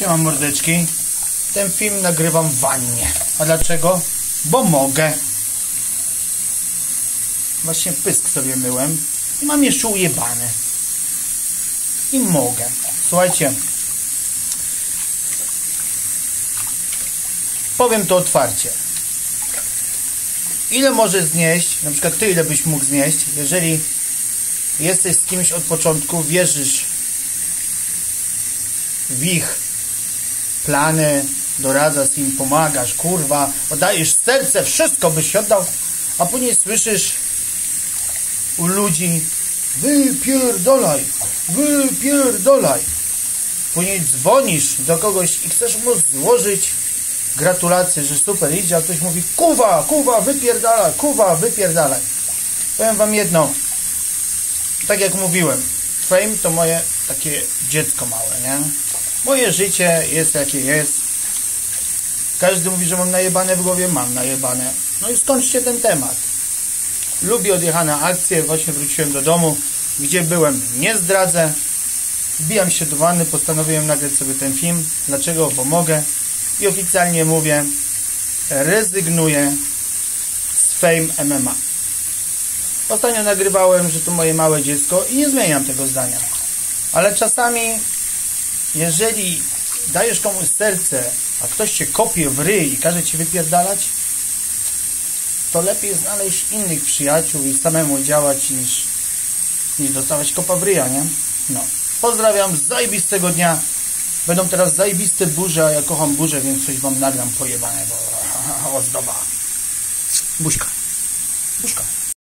Siema mordeczki. Ten film nagrywam w wannie. A dlaczego? Bo mogę. Właśnie pysk sobie myłem i mam jeszcze ujebane. I mogę. Słuchajcie. Powiem to otwarcie. Ile może znieść, na przykład ty ile byś mógł znieść, jeżeli jesteś z kimś od początku, wierzysz w ich plany, doradzasz im, pomagasz, kurwa, oddajesz serce, wszystko byś oddał, a później słyszysz u ludzi wypierdolaj, wypierdolaj. Później dzwonisz do kogoś i chcesz mu złożyć gratulacje, że super idzie, a ktoś mówi kuwa, kuwa, wypierdalaj, kuwa, wypierdalaj. Powiem wam jedno, tak jak mówiłem, fame to moje takie dziecko małe, nie? Moje życie jest jakie jest. Każdy mówi, że mam najebane w głowie, mam najebane. No i skończcie ten temat. Lubię odjechane akcje, właśnie wróciłem do domu, gdzie byłem, nie zdradzę. Wbijam się do wanny, postanowiłem nagrać sobie ten film. Dlaczego? Bo mogę. I oficjalnie mówię, rezygnuję z Fame MMA. Ostatnio nagrywałem, że to moje małe dziecko i nie zmieniam tego zdania. Ale czasami, jeżeli dajesz komuś serce, a ktoś cię kopie w ryj i każe ci wypierdalać, to lepiej znaleźć innych przyjaciół i samemu działać niż, niż dostawać kopa w ryja, nie? No. Pozdrawiam zajebistego dnia. Będą teraz zajebiste burze, a ja kocham burze, więc coś wam nagram pojebanego. Ozdoba. Buźka. Buźka.